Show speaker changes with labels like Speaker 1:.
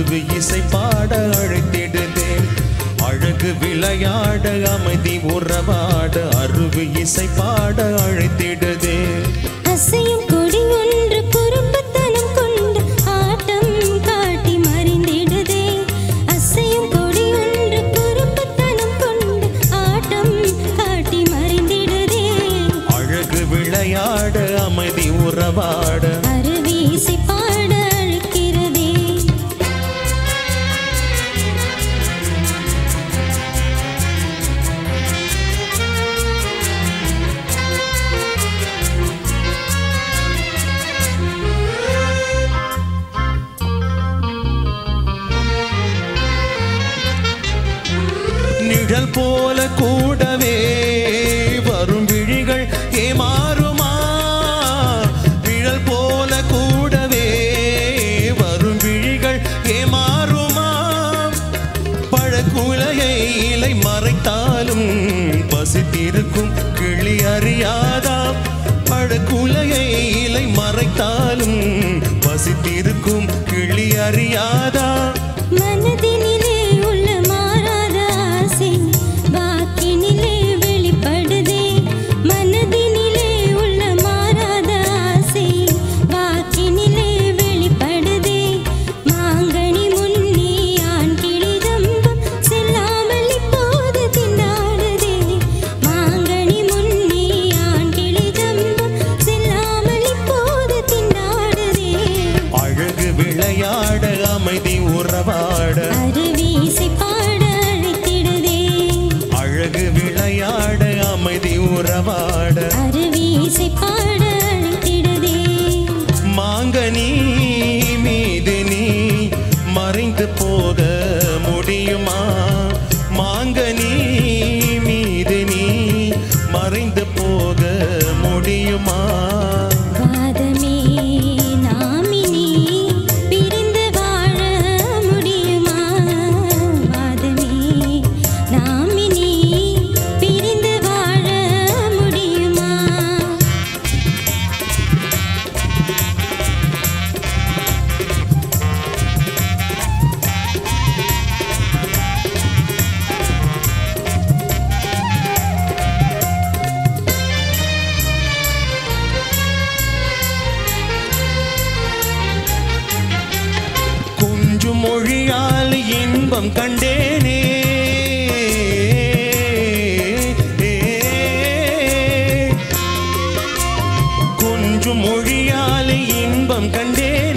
Speaker 1: அழகு இசை பாட அழைத்திடுதேன். அழகு விளையாட அமைதி உறவாட அருவு இசை பாட அழைத்திடுதேன்.
Speaker 2: அசையும் கொடி ஒன்று குறும்புத்தனம் கொண்டு ஆட்டம் காட்டி மறைந்திடுதே அசையும் கொடி ஒன்று குறும்புத்தனம் கொண்டு ஆட்டம் காட்டி மறைந்திடுதே
Speaker 1: போல கூடவே வரும் விழிகள் ஏமாறுமா? விழல் போல கூடவே வரும் விழிகள் ஏமாறுமா? பழக்குலையை இலை மறைத்தாலும் பசித்திருக்கும் கிளி அறியாதா? பழக்குலையை இலை மறைத்தாலும் பசித்திருக்கும் கிளி அறியாதா? மொழியால் இன்பம் கண்டேனே. கொஞ்சம் மொழியால் இன்பம் கண்டேன்.